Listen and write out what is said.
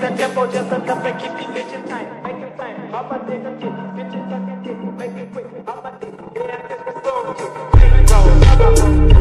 game. Slowly get the tempo just enough to keep these bitches tight. Make it plain. Mama my a kick, bitches suck a dick. Make it quick. All my niggas get out this control. Big roll,